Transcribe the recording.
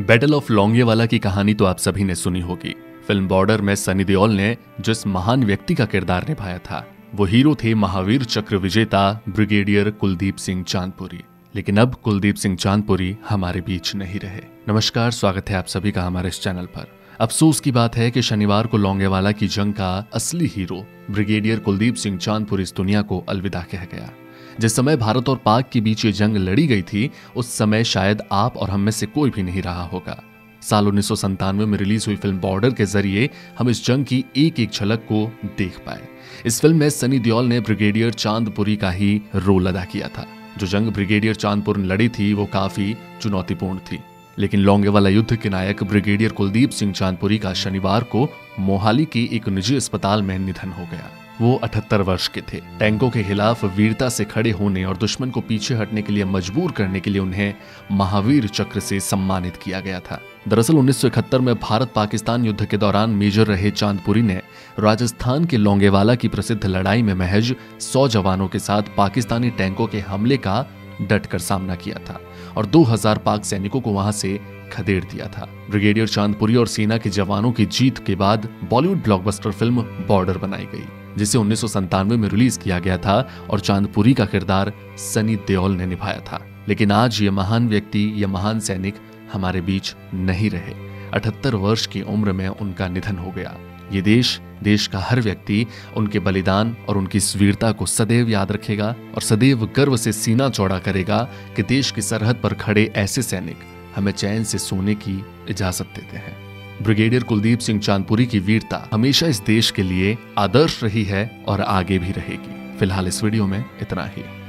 Battle of Longewala की कहानी तो आप सभी ने सुनी होगी। फ़िल्म बॉर्डर में सनी देओल ने जिस महान व्यक्ति का किरदार निभाया था, वो हीरो थे महावीर चक्र विजेता ब्रिगेडियर कुलदीप सिंह चांदपुरी। लेकिन अब कुलदीप सिंह चांदपुरी हमारे बीच नहीं रहे। नमस्कार, स्वागत है आप सभी का हमारे इस चैनल पर। अफसोस की बात है कि शनिवार को लौंगेवाला की जंग का असली हीरो ब्रिगेडियर कुलदीप सिंह चांदपुरी इस दुनिया को अलविदा कह गया। जिस समय भारत और पाक के बीच ये जंग लड़ी गई थी, उस समय शायद आप और हम में से कोई भी नहीं रहा होगा। साल उन्नीस में रिलीज़ हुई फ़िल्म बॉर्डर के ज़रिए हम इस जंग की एक एक झलक को देख पाए। इस फ़िल्म में सनी दियोल ने ब्रिगेडियर चांदपुरी का ही रोल अदा किया था। जो जंग ब्रिगेडियर चांदपुर ने लड़ी थी, वो काफ़ी चुनौतीपूर्ण थी। लेकिन लोंगेवाला युद्ध के नायक ब्रिगेडियर कुलदीप सिंह चांदपुरी का शनिवार को मोहाली के एक निजी अस्पताल में निधन हो गया। वो 78 वर्ष के थे। टैंकों के खिलाफ वीरता से खड़े होने और दुश्मन को पीछे हटने के लिए मजबूर करने के लिए उन्हें महावीर चक्र से सम्मानित किया गया था। दरअसल 1971 में भारत पाकिस्तान युद्ध के दौरान मेजर रहे चांदपुरी ने राजस्थान के लोंगेवाला की प्रसिद्ध लड़ाई में महज 100 जवानों के साथ पाकिस्तानी टैंकों के हमले का डट सामना किया था और 2000 पाक सैनिकों को वहाँ से खदेड़ दिया था। ब्रिगेडियर चांदपुरी और सेना के जवानों की जीत के बाद बॉलीवुड ब्लॉकबस्टर फ़िल्म बॉर्डर बनाई गई, जिसे उन्नीस में रिलीज़ किया गया था और चांदपुरी का किरदार सनी देओल ने निभाया था। लेकिन आज ये महान व्यक्ति, या महान सैनिक हमारे बीच नहीं रहे। अठहत्तर वर्ष की उम्र में उनका निधन हो गया। ये देश देश का हर व्यक्ति उनके बलिदान और उनकी वीरता को सदैव याद रखेगा और सदैव गर्व से सीना चौड़ा करेगा कि देश की सरहद पर खड़े ऐसे सैनिक हमें चैन से सोने की इजाज़त देते हैं। ब्रिगेडियर कुलदीप सिंह चांदपुरी की वीरता हमेशा इस देश के लिए आदर्श रही है और आगे भी रहेगी। फ़िलहाल इस वीडियो में इतना ही।